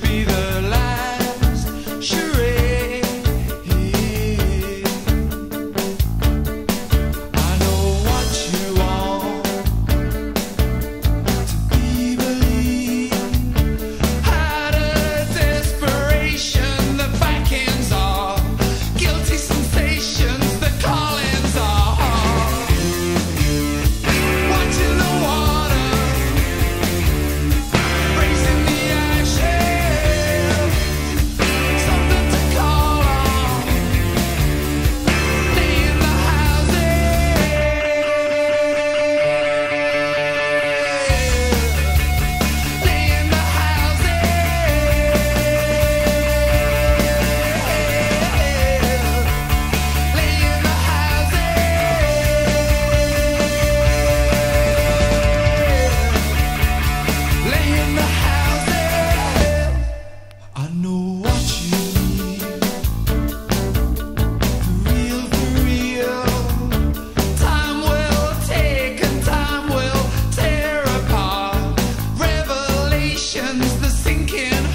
the sinking